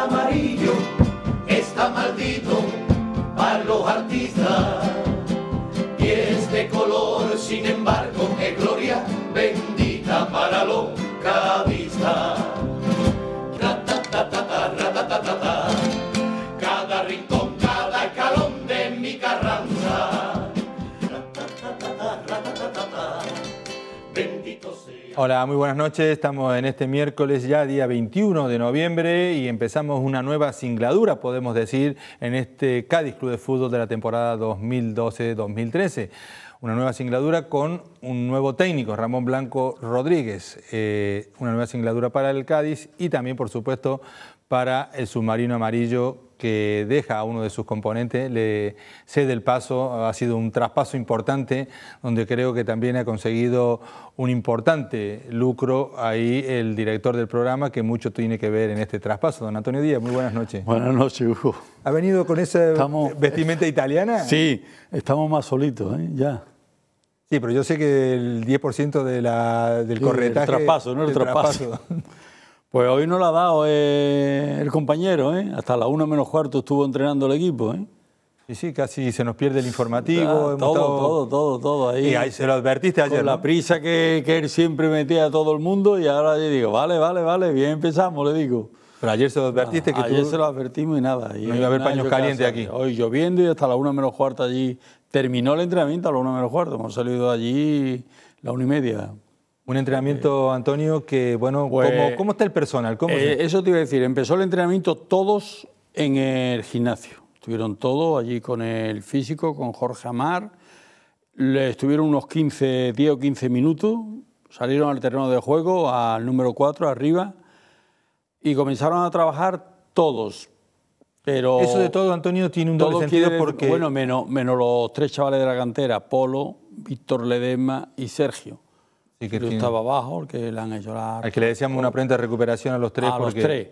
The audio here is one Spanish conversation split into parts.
amarillo. está Hola, muy buenas noches. Estamos en este miércoles ya día 21 de noviembre y empezamos una nueva singladura, podemos decir, en este Cádiz Club de Fútbol de la temporada 2012-2013. Una nueva singladura con un nuevo técnico, Ramón Blanco Rodríguez. Eh, una nueva singladura para el Cádiz y también, por supuesto, para el submarino amarillo que deja a uno de sus componentes, le cede el paso, ha sido un traspaso importante, donde creo que también ha conseguido un importante lucro ahí el director del programa, que mucho tiene que ver en este traspaso. Don Antonio Díaz, muy buenas noches. Buenas noches, Hugo. ¿Ha venido con esa Estamos- vestimenta italiana? Sí, estamos más solitos, ¿eh? Ya. Sí, pero yo sé que el 10% de la, del Sí, corretaje... el traspaso, ¿no? El traspaso. Pues hoy no lo ha dado eh, el compañero, ¿eh? Hasta la una menos cuarto estuvo entrenando el equipo, ¿eh? Sí, sí, casi se nos pierde el informativo. Hemos todo, estado- todo, todo, todo ahí. Y ahí se lo advertiste ayer, Con la ¿no? prisa que, que él siempre metía a todo el mundo y ahora yo digo, vale, vale, vale, bien empezamos, le digo. Pero ayer se lo advertiste que Ayer tú... se lo advertimos y nada. Y No iba a haber paños calientes aquí. Hoy lloviendo y hasta la una menos cuarto allí. Terminó el entrenamiento a la una menos cuarto. Hemos salido allí la una y media. Un entrenamiento, Antonio, que, bueno, Pues, ¿cómo, cómo está el personal? ¿Cómo se- Eh, eso te iba a decir, empezó el entrenamiento todos en el gimnasio. Estuvieron todos allí con el físico, con Jorge Amar. Le estuvieron unos 15, 10 o 15 minutos. Salieron al terreno de juego, al número 4, arriba. Y comenzaron a trabajar todos. Pero Eso de todo, Antonio, tiene un doble sentido porque... Bueno, menos, menos los tres chavales de la cantera, Polo, Víctor Ledesma y Sergio. Sí, que Yo tiene- estaba abajo, el que le han hecho la... al que le decíamos una pronta recuperación a los tres. a los tres.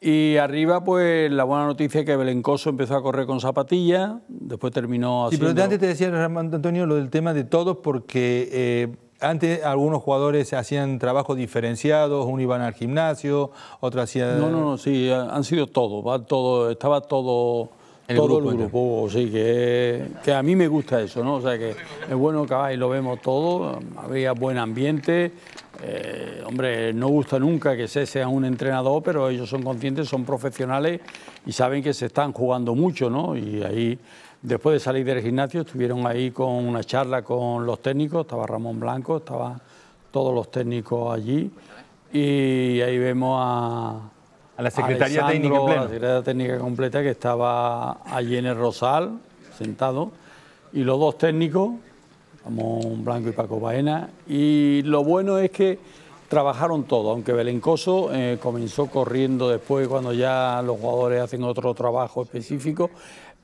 Y arriba, pues la buena noticia es que Belencoso empezó a correr con zapatillas, después terminó Sí, haciendo... pero antes te decía, Antonio, lo del tema de todos, porque eh, antes algunos jugadores hacían trabajos diferenciados, uno iban al gimnasio, otro hacía... No, no, no, sí, han sido todos, va todo, estaba todo, El todo grupo, el grupo, sí, que, que a mí me gusta eso, ¿no? O sea, que es bueno que ahí lo vemos todo, había buen ambiente, eh, hombre, no gusta nunca que ese sea un entrenador, pero ellos son conscientes, son profesionales y saben que se están jugando mucho, ¿no? Y ahí, después de salir del gimnasio, estuvieron ahí con una charla con los técnicos, estaba Ramón Blanco, estaban todos los técnicos allí y ahí vemos a A la Secretaría Técnica en pleno. La Secretaría Técnica completa que estaba allí en el Rosal, sentado, y los dos técnicos, Ramón Blanco y Paco Baena, y lo bueno es que trabajaron todos, aunque Belencoso eh, comenzó corriendo después cuando ya los jugadores hacen otro trabajo específico,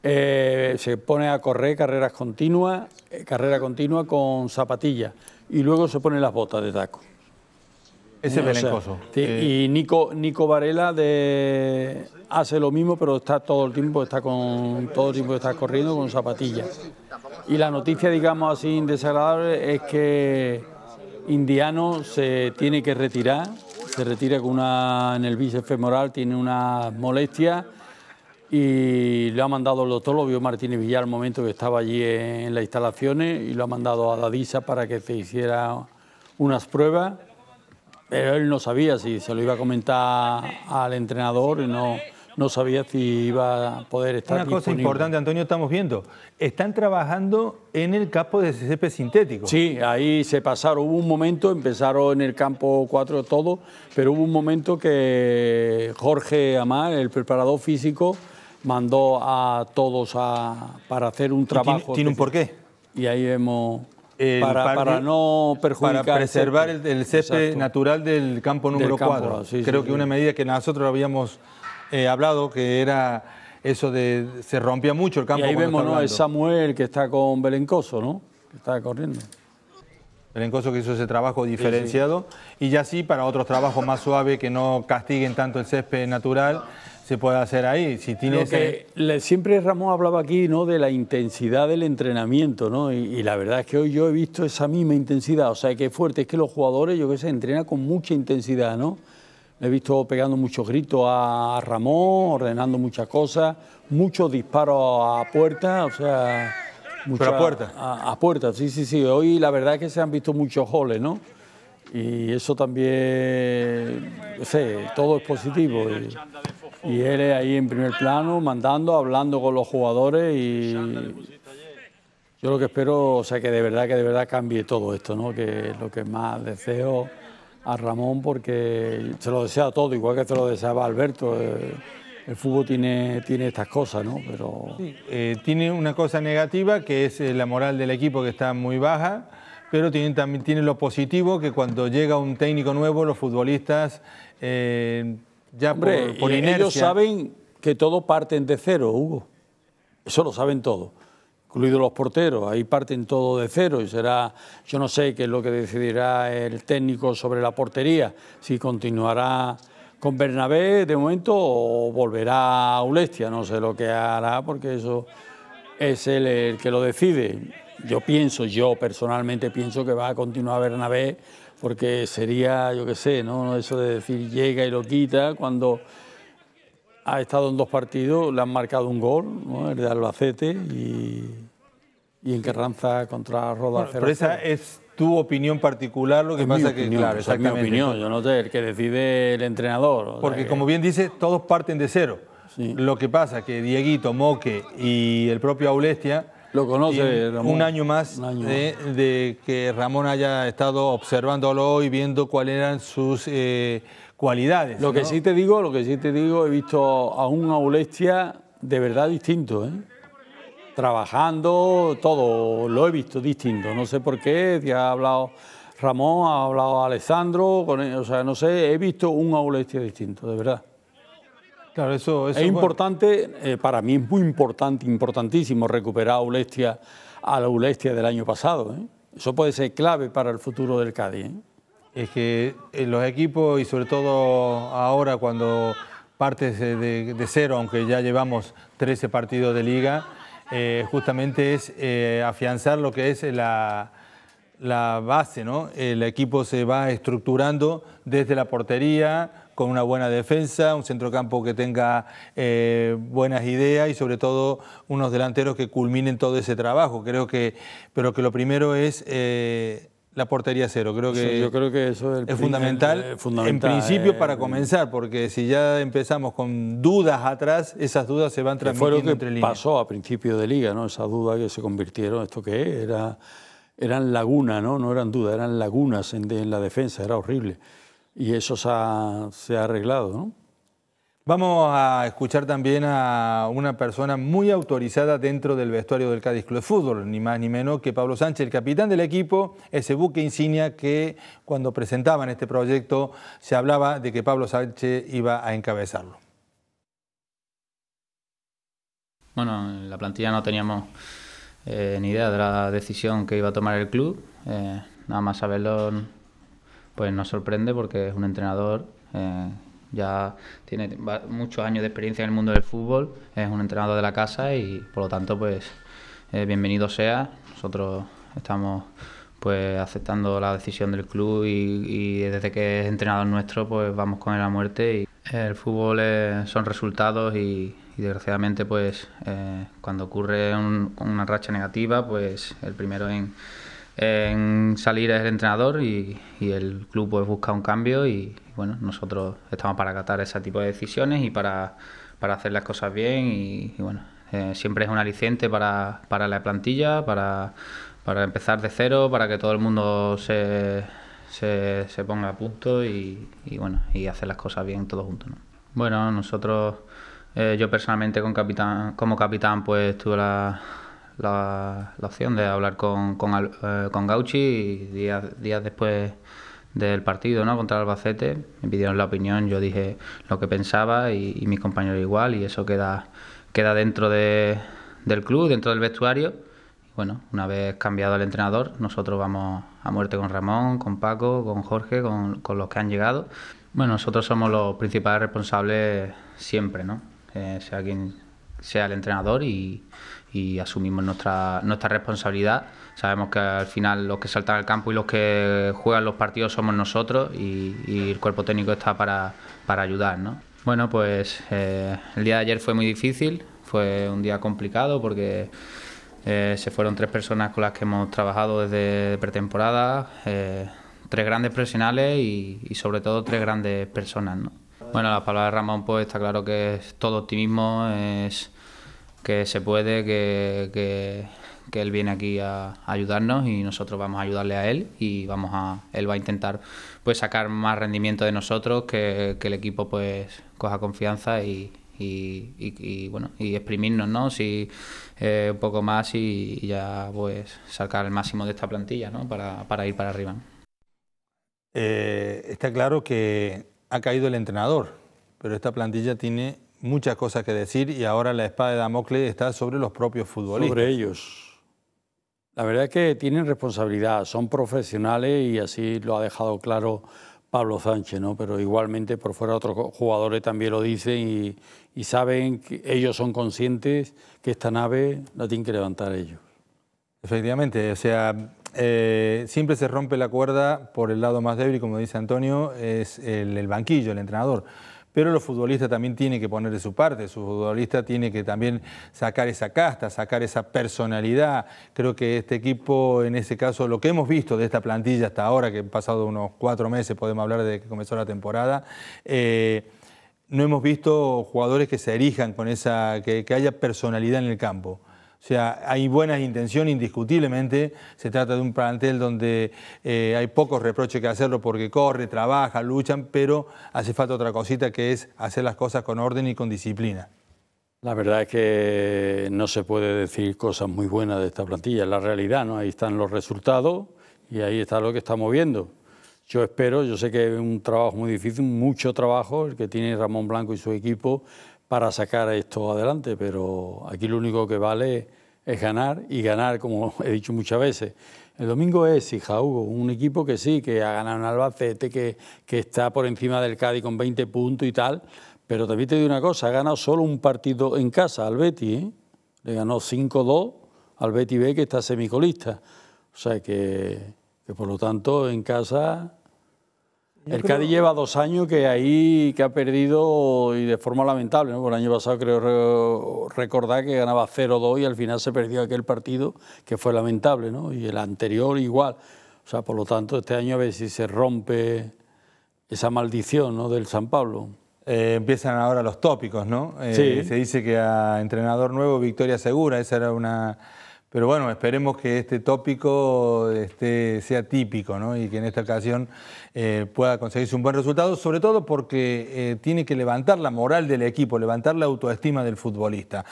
eh, se pone a correr carreras continuas, eh, carrera continua con zapatillas, y luego se ponen las botas de taco. Ese sea, Belencoso. sí, Eh, y Nico, Nico Varela de, hace lo mismo, pero está todo el tiempo, está con todo el tiempo está corriendo con zapatillas. Y la noticia, digamos así, desagradable es que Indiano se tiene que retirar, se retira con una en el bíceps femoral, tiene una molestia y lo ha mandado el doctor, lo vio Martínez Villar al momento que estaba allí en las instalaciones y lo ha mandado a Dadisa para que se hiciera unas pruebas pero él no sabía si se lo iba a comentar al entrenador y no, no sabía si iba a poder estar Una cosa disponible. importante, Antonio, estamos viendo. Están trabajando en el campo de césped sintético. Sí, ahí se pasaron, hubo un momento, empezaron en el campo 4 todo, pero hubo un momento que Jorge Amar, el preparador físico, mandó a todos a, para hacer un Y tiene- trabajo. tiene un porqué. Y ahí vemos, El para, parque- para no perjudicar Para preservar el, césped. el césped Exacto. natural del campo número campo, 4. sí, sí, Creo sí. que una medida que nosotros habíamos eh, hablado, que era eso de se rompía mucho el Y campo. ahí cuando vemos, ¿no? Es. Samuel que está con Belencoso, ¿no? Que está corriendo. Belencoso que hizo ese trabajo diferenciado y ya sí para otros trabajos más suaves que no castiguen tanto el césped natural se puede hacer ahí. Si tiene ese- que le- siempre Ramón hablaba aquí ¿no? de la intensidad del entrenamiento, ¿no? Y, y la verdad es que hoy yo he visto esa misma intensidad, o sea, que es fuerte, es que los jugadores, yo qué sé, entrenan con mucha intensidad, ¿no? he visto pegando muchos gritos a Ramón, ordenando muchas cosas, muchos disparos a puerta, o sea... a puerta? A, a puerta, sí, sí, sí. Hoy la verdad es que se han visto muchos goles, ¿no? y eso también, no sé, todo es positivo. Y, y, él es ahí en primer plano, mandando, hablando con los jugadores y yo lo que espero, o sea, que de verdad, que de verdad cambie todo esto, ¿no? Que es lo que más deseo a Ramón porque se lo desea todo, igual que se lo deseaba Alberto. Eh, el fútbol tiene, tiene estas cosas, ¿no? Pero... Eh, tiene una cosa negativa que es eh, la moral del equipo que está muy baja pero tiene, también tiene lo positivo que cuando llega un técnico nuevo, los futbolistas ya por, por inercia... Ellos saben que todos parten de cero, Hugo. Eso lo saben todos, incluidos los porteros. Ahí parten todo de cero y será, yo no sé qué es lo que decidirá el técnico sobre la portería, si continuará con Bernabé de momento o volverá a Ulestia, no sé lo que hará porque eso es él el que lo decide yo pienso, yo personalmente pienso que va a continuar Bernabé porque sería, yo qué sé, ¿no? Eso de decir llega y lo quita cuando ha estado en dos partidos, le han marcado un gol, ¿no? el de Albacete y, y en Carranza contra Roda Pero esa es tu opinión particular, lo que pasa que, claro, exactamente. Es mi opinión, yo no sé, el que decide el entrenador. Porque como bien dice, todos parten de cero. Lo que pasa que Dieguito, Moque y el propio Aulestia lo conoce Un año más De, que Ramón haya estado observándolo y viendo cuáles eran sus eh, cualidades. Lo que sí te digo, lo que sí te digo, he visto a un Aulestia de verdad distinto, ¿eh? trabajando, todo, lo he visto distinto. No sé por qué, ya ha hablado Ramón, ha hablado Alessandro, con o sea, no sé, he visto un Aulestia distinto, de verdad. Claro, eso, es importante, eh, para mí es muy importante, importantísimo recuperar a Ulestia a la Ulestia del año pasado. ¿eh? Eso puede ser clave para el futuro del Cádiz. ¿eh? Es que los equipos, y sobre todo ahora cuando partes de, cero, aunque ya llevamos 13 partidos de liga, justamente es afianzar lo que es la, la base, ¿no? El equipo se va estructurando desde la portería, con una buena defensa, un centrocampo que tenga eh, buenas ideas y sobre todo unos delanteros que culminen todo ese trabajo. Creo que, pero que lo primero es eh, la portería cero. Creo que yo creo que eso es, fundamental, en principio eh, para comenzar, porque si ya empezamos con dudas atrás, esas dudas se van transmitiendo fue lo que Pasó a principio de liga, ¿no? Esas dudas que se convirtieron, esto que era eran lagunas, ¿no? No eran dudas, eran lagunas en la defensa, era horrible y eso se ha, arreglado. ¿no? Vamos a escuchar también a una persona muy autorizada dentro del vestuario del Cádiz Club de Fútbol, ni más ni menos que Pablo Sánchez, el capitán del equipo, ese buque insignia que cuando presentaban este proyecto se hablaba de que Pablo Sánchez iba a encabezarlo. Bueno, en la plantilla no teníamos eh, ni idea de la decisión que iba a tomar el club, eh, nada más saberlo pues nos sorprende porque es un entrenador, eh, ya tiene muchos años de experiencia en el mundo del fútbol, es un entrenador de la casa y por lo tanto pues eh, bienvenido sea. Nosotros estamos pues aceptando la decisión del club y, desde que es entrenador nuestro pues vamos con él a muerte y el fútbol son resultados y, desgraciadamente pues eh, cuando ocurre una racha negativa pues el primero en en salir es el entrenador y, el club pues busca un cambio y, bueno, nosotros estamos para acatar ese tipo de decisiones y para, hacer las cosas bien y, bueno, eh, siempre es un aliciente para, la plantilla, para, empezar de cero, para que todo el mundo se, se, ponga a punto y, bueno, y hacer las cosas bien todos juntos. Bueno, nosotros, eh, yo personalmente como capitán pues tuve la la, opción de hablar con, con, eh, con Gauchi y días, días después del partido ¿no? contra Albacete me pidieron la opinión, yo dije lo que pensaba y, mis compañeros igual y eso queda, queda dentro de, del club, dentro del vestuario. bueno, una vez cambiado el entrenador, nosotros vamos a muerte con Ramón, con Paco, con Jorge, con, con los que han llegado. Bueno, nosotros somos los principales responsables siempre, ¿no? Eh, sea quien sea el entrenador y, asumimos nuestra, nuestra responsabilidad. Sabemos que al final los que saltan al campo y los que juegan los partidos somos nosotros y, el cuerpo técnico está para, para ayudar. ¿no? Bueno, pues eh, el día de ayer fue muy difícil, fue un día complicado porque eh, se fueron tres personas con las que hemos trabajado desde pretemporada, eh, tres grandes profesionales y, sobre todo tres grandes personas. ¿no? Bueno, la palabra de Ramón pues está claro que es todo optimismo, es que se puede, que, que, él viene aquí a, ayudarnos y nosotros vamos a ayudarle a él y vamos a, él va a intentar pues sacar más rendimiento de nosotros, que, el equipo pues coja confianza y, y, bueno y exprimirnos no si eh, un poco más y, ya pues sacar el máximo de esta plantilla ¿no? para, para ir para arriba eh, está claro que ha caído el entrenador pero esta plantilla tiene muchas cosas que decir y ahora la espada de Damocles está sobre los propios futbolistas sobre ellos la verdad es que tienen responsabilidad son profesionales y así lo ha dejado claro Pablo Sánchez, ¿no? Pero igualmente por fuera otros jugadores también lo dicen y, saben que ellos son conscientes que esta nave la tienen que levantar ellos. Efectivamente, o sea, eh, siempre se rompe la cuerda por el lado más débil, como dice Antonio, es el banquillo, el entrenador pero los futbolistas también tienen que poner de su parte, su futbolista tiene que también sacar esa casta, sacar esa personalidad. Creo que este equipo, en ese caso, lo que hemos visto de esta plantilla hasta ahora, que han pasado unos cuatro meses, podemos hablar de que comenzó la temporada, eh, no hemos visto jugadores que se erijan con esa, que haya personalidad en el campo. O sea, hay buenas intenciones, indiscutiblemente. Se trata de un plantel donde eh, hay pocos reproches que hacerlo porque corre, trabaja, luchan, pero hace falta otra cosita que es hacer las cosas con orden y con disciplina. La verdad es que no se puede decir cosas muy buenas de esta plantilla, la realidad, ¿no? Ahí están los resultados y ahí está lo que estamos viendo. Yo espero, yo sé que es un trabajo muy difícil, mucho trabajo el que tiene Ramón Blanco y su equipo, para sacar esto adelante, pero aquí lo único que vale es ganar y ganar, como he dicho muchas veces. El domingo es hija Hugo, un equipo que sí, que ha ganado en Albacete, que, que está por encima del Cádiz con 20 puntos y tal, pero también te digo una cosa, ha ganado solo un partido en casa al Betty, ¿eh? le ganó 5-2 al Betty B que está semicolista, o sea que, que por lo tanto en casa el Cádiz lleva dos años que ahí que ha perdido y de forma lamentable. ¿no? El año pasado creo recordar que ganaba 0-2 y al final se perdió aquel partido que fue lamentable, ¿no? Y el anterior igual. O sea, por lo tanto, este año a ver si se rompe esa maldición ¿no? del San Pablo. Eh, empiezan ahora los tópicos, ¿no? Eh, se dice que a entrenador nuevo, victoria segura. Esa era una pero bueno, esperemos que este tópico este, sea típico ¿no? y que en esta ocasión eh, pueda conseguirse un buen resultado, sobre todo porque eh, tiene que levantar la moral del equipo, levantar la autoestima del futbolista.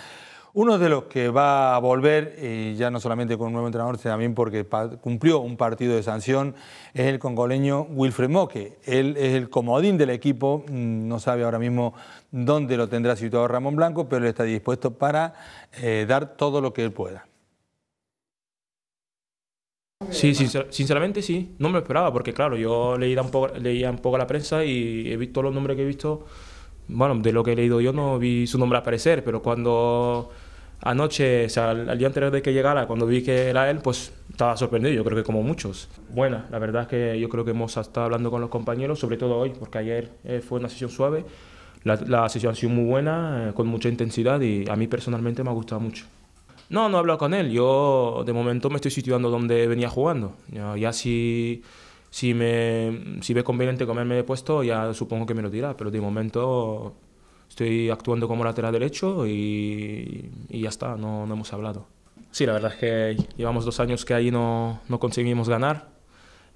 Uno de los que va a volver, y ya no solamente con un nuevo entrenador, sino también porque cumplió un partido de sanción, es el congoleño Wilfred Moque. Él es el comodín del equipo, mm, no sabe ahora mismo dónde lo tendrá situado Ramón Blanco, pero él está dispuesto para eh, dar todo lo que él pueda. Sí, sinceramente sí, no me lo esperaba, porque claro, yo leía un, poco, leía un poco la prensa y he visto los nombres que he visto, bueno, de lo que he leído yo no vi su nombre aparecer, pero cuando anoche, o sea, al, día anterior de que llegara, cuando vi que era él, pues estaba sorprendido, yo creo que como muchos. Buena, la verdad es que yo creo que hemos estado hablando con los compañeros, sobre todo hoy, porque ayer eh, fue una sesión suave, la, la, sesión ha sido muy buena, eh, con mucha intensidad y a mí personalmente me ha gustado mucho. No, no he hablado con él. Yo de momento me estoy situando donde venía jugando. Ya, si, si, me, si ve conveniente comerme de puesto, ya supongo que me lo dirá. Pero de momento estoy actuando como lateral derecho y, y ya está, no, no, hemos hablado. Sí, la verdad es que llevamos dos años que ahí no, no conseguimos ganar.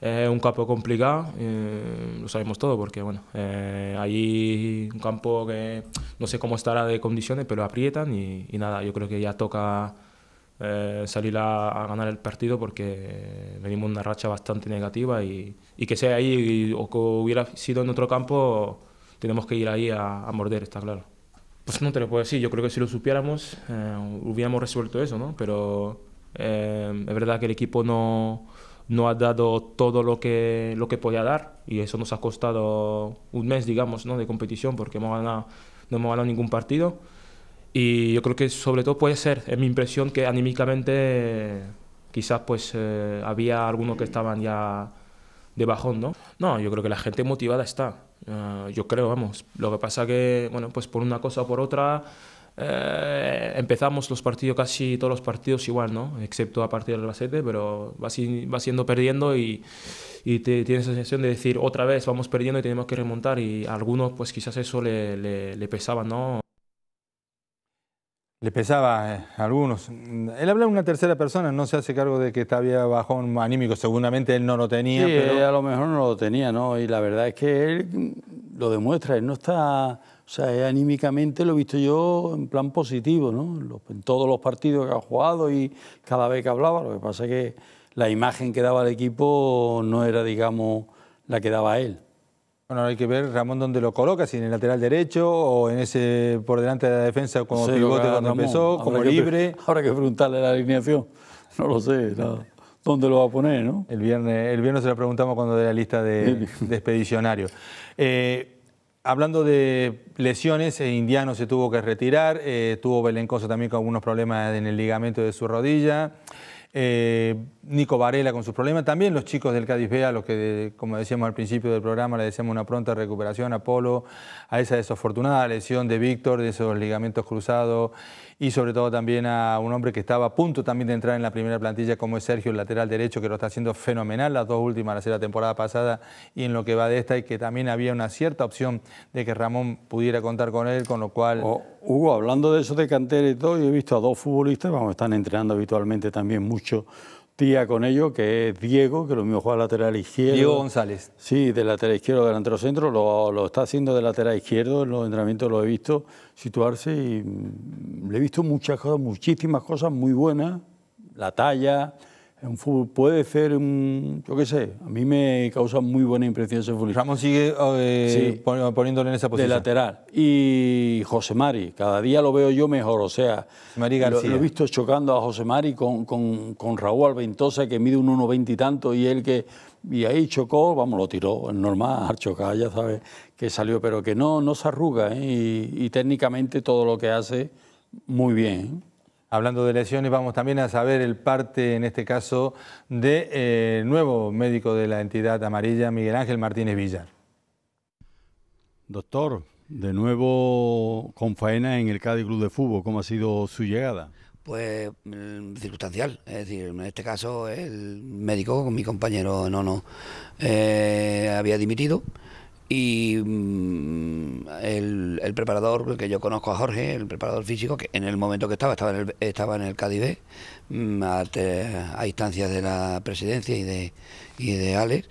Un campo complicado, eh, lo sabemos todo, porque bueno, eh, ahí un campo que no sé cómo estará de condiciones, pero aprietan y, y nada, yo creo que ya toca eh, salir a, ganar el partido porque venimos una racha bastante negativa y, que sea ahí o que hubiera sido en otro campo, tenemos que ir ahí a, morder, está claro. Pues no te lo puedo decir, yo creo que si lo supiéramos eh, hubiéramos resuelto eso, ¿no? Pero eh, es verdad que el equipo no, no ha dado todo lo que, lo que podía dar y eso nos ha costado un mes, digamos, ¿no? de competición porque hemos ganado, no hemos ganado ningún partido Y yo creo que sobre todo puede ser, es mi impresión, que anímicamente quizás pues eh, había algunos que estaban ya de bajón, ¿no? No, yo creo que la gente motivada está. Eh, yo creo, vamos. Lo que pasa que, bueno, pues por una cosa o por otra eh, empezamos los partidos, casi todos los partidos igual, ¿no? Excepto a partir del Albacete, pero va, va siendo perdiendo y, te, tienes la sensación de decir otra vez vamos perdiendo y tenemos que remontar y a algunos pues quizás eso le, le pesaba, ¿no? Le pesaba eh, a algunos. Él habla en una tercera persona, no se hace cargo de que estaba bajón anímico, seguramente él no lo tenía. Sí, pero... a lo mejor no lo tenía, ¿no? Y la verdad es que él lo demuestra, él no está o sea, anímicamente lo he visto yo en plan positivo, ¿no? En todos los partidos que ha jugado y cada vez que hablaba. Lo que pasa es que la imagen que daba el equipo no era, digamos, la que daba él. Bueno, hay que ver Ramón dónde lo coloca, si en el lateral derecho o en ese por delante de la defensa como No sé pivote que cuando Ramón. empezó, Habrá como que libre. Habrá que preguntarle la alineación. No lo sé, no. ¿dónde lo va a poner, no? El viernes, el viernes se lo preguntamos cuando de la lista de, de expedicionarios. Eh, hablando de lesiones, eh, Indiano se tuvo que retirar, eh, tuvo Belencoso también con algunos problemas en el ligamento de su rodilla. Eh, Nico Varela con sus problemas, también los chicos del Cádiz B, a los que, como decíamos al principio del programa, le deseamos una pronta recuperación. A Polo, a esa desafortunada lesión de Víctor, de esos ligamentos cruzados, y sobre todo también a un hombre que estaba a punto también de entrar en la primera plantilla, como es Sergio, el lateral derecho, que lo está haciendo fenomenal, las dos últimas, la la temporada pasada y en lo que va de esta, y que también había una cierta opción de que Ramón pudiera contar con él, con lo cual... O- Hugo, hablando de eso de cantera y todo, yo he visto a dos futbolistas, vamos, están entrenando habitualmente también mucho día con ellos, que es Diego, que lo mismo juega lateral izquierdo. Diego González. Sí, de lateral izquierdo, delantero centro, lo, lo está haciendo de lateral izquierdo, en los entrenamientos lo he visto situarse y mm, le he visto muchas cosas, muchísimas cosas muy buenas, la talla, en fútbol puede ser, un, yo qué sé, a mí me causa muy buena impresión ese futbolista. Ramón sigue eh, Sí. poniéndole en esa De posición. lateral. Y José Mari, cada día lo veo yo mejor, o sea, Mari García. lo he visto chocando a José Mari con, con, con Raúl Alventosa, que mide un 1,20 y tanto, y él que, y ahí chocó, vamos, lo tiró, es normal, al chocar, ya sabes, que salió, pero que no, no se arruga, ¿eh? y, y técnicamente todo lo que hace, muy bien. Hablando de lesiones, vamos también a saber el parte, en este caso, del de, eh, nuevo médico de la entidad amarilla, Miguel Ángel Martínez Villar. Doctor, de nuevo con faena en el Cádiz Club de Fútbol, ¿cómo ha sido su llegada? Pues mm, circunstancial, es decir, en este caso el médico, mi compañero Nono, eh, había dimitido y mm, el, el preparador, que yo conozco a Jorge, el preparador físico, que en el momento que estaba, estaba en el, estaba Cádiz mm, a, a instancias de la presidencia y de, y de Alex,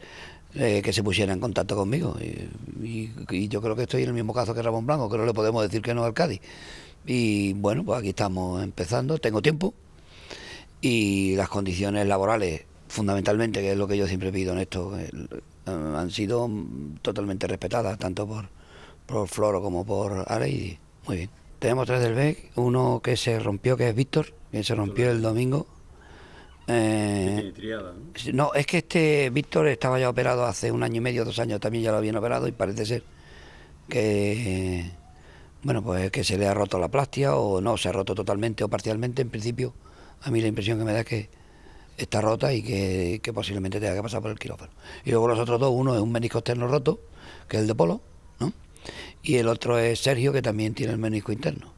eh, que se pusiera en contacto conmigo. Y, yo creo que estoy en el mismo caso que Ramón Blanco, que no le podemos decir que no al Cádiz. Y bueno, pues aquí estamos empezando, tengo tiempo y las condiciones laborales, fundamentalmente, que es lo que yo siempre pido en esto, han sido mm, totalmente respetadas, tanto por, por Floro como por Ale, y muy bien. Tenemos tres del BEC, uno que se rompió, que es Víctor, que se rompió el domingo. Eh, No, es que este Víctor estaba ya operado hace un año y medio, dos años, también ya lo habían operado y parece ser que, bueno, pues que se le ha roto la plastia o no, se ha roto totalmente o parcialmente. En principio, a mí la impresión que me da es que está rota y que, que posiblemente tenga que pasar por el quirófano. Y luego los otros dos, uno es un menisco externo roto, que es el de Polo, ¿no? Y el otro es Sergio, que también tiene el menisco interno.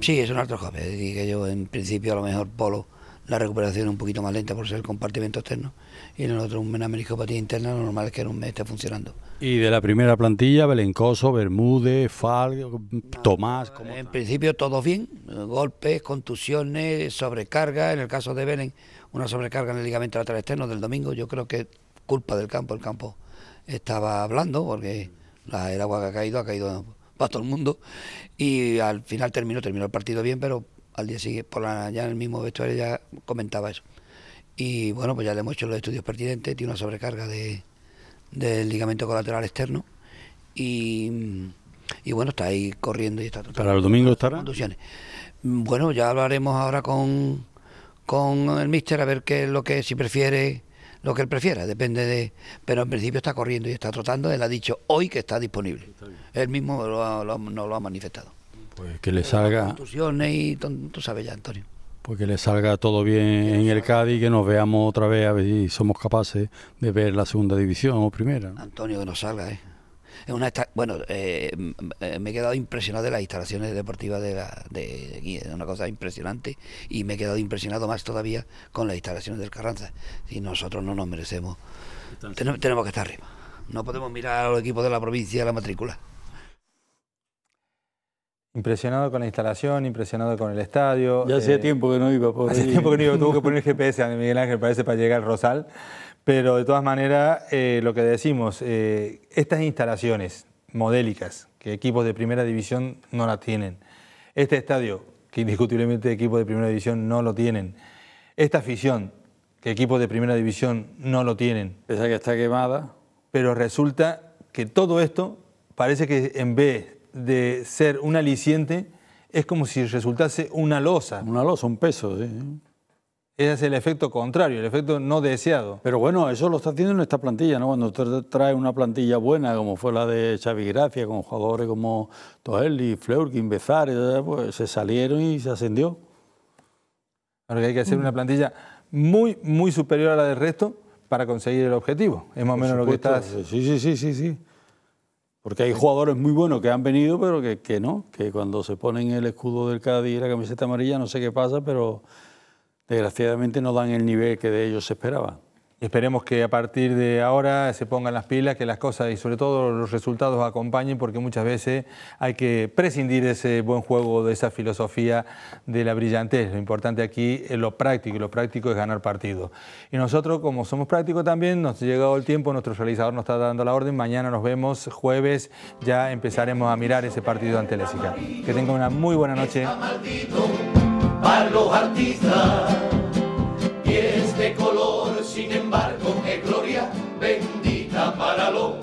Sí, es una artroscopia. Es decir, que yo en principio a lo mejor Polo la recuperación un poquito más lenta por ser el compartimento externo y en el otro una meniscopatía interna, lo normal es que en un mes esté funcionando. Y de la primera plantilla, Belencoso, Bermúdez, Fal, Tomás. ¿cómo En está? principio todo bien, golpes, contusiones, sobrecarga, en el caso de Belén una sobrecarga en el ligamento lateral externo del domingo, yo creo que culpa del campo, el campo estaba blando porque la, el agua que ha caído ha caído para todo el mundo y al final terminó, terminó el partido bien, pero al día siguiente, por la, ya en el mismo vestuario ya comentaba eso. Y bueno, pues ya le hemos hecho los estudios pertinentes, tiene una sobrecarga de, del ligamento colateral externo y, y bueno, está ahí corriendo y está ¿Para el domingo estará? contusiones. Mm, Bueno, ya hablaremos ahora con, con el míster a ver qué es lo que, si prefiere, lo que él prefiera, depende de... Pero en principio está corriendo y está trotando, él ha dicho hoy que está disponible. Él mismo lo ha- lo nos lo ha manifestado. Pues que le salga, Contusiones y ton- tú sabes ya, Antonio. pues que le salga todo bien en el Cádiz, que nos veamos otra vez a ver si somos capaces de ver la segunda división o primera. ¿no? Antonio, que no salga, ¿eh? Es una esta- bueno, eh, eh, me he quedado impresionado de las instalaciones deportivas de, la, de aquí, es una cosa impresionante y me he quedado impresionado más todavía con las instalaciones del Carranza. Y nosotros no nos merecemos, tenemos, tenemos que estar arriba. No podemos mirar a los equipos de la provincia la matrícula. Impresionado con la instalación, impresionado con el estadio. Ya hacía eh, tiempo que no iba por Hace tiempo que no iba, tuvo que poner el GPS a Miguel Ángel, parece, para llegar al Rosal. Pero de todas maneras, eh, lo que decimos, eh, estas instalaciones modélicas, que equipos de primera división no la tienen, este estadio, que indiscutiblemente equipos de primera división no lo tienen, esta afición, que equipos de primera división no lo tienen, Pese que está quemada. pero resulta que todo esto parece que en vez de ser un aliciente, es como si resultase una losa. Una losa, un peso, sí. Ese es el efecto contrario, el efecto no deseado. Pero bueno, eso lo está haciendo en esta plantilla, ¿no? Cuando usted trae una plantilla buena, como fue la de Xavi Gracia, con jugadores como Toelli, Fleurkin, Bezares, pues se salieron y se ascendió. Ahora que hay que hacer una plantilla muy, muy superior a la del resto para conseguir el objetivo. Es más o menos lo que estás. Sí, sí, sí, sí, sí. Porque hay jugadores muy buenos que han venido, pero que, no, que cuando se ponen el escudo del Cádiz y la camiseta amarilla, no sé qué pasa, pero desgraciadamente no dan el nivel que de ellos se esperaba. Esperemos que a partir de ahora se pongan las pilas, que las cosas y sobre todo los resultados acompañen, porque muchas veces hay que prescindir de ese buen juego, de esa filosofía de la brillantez. Lo importante aquí es lo práctico, y lo práctico es ganar partidos. Y nosotros, como somos prácticos también, nos ha llegado el tiempo, nuestro realizador nos está dando la orden, mañana nos vemos, jueves, ya empezaremos a mirar ese partido ante Lésica. Que tengan una muy buena noche. maldito para artistas. Y este color, sin embargo, es gloria bendita para los.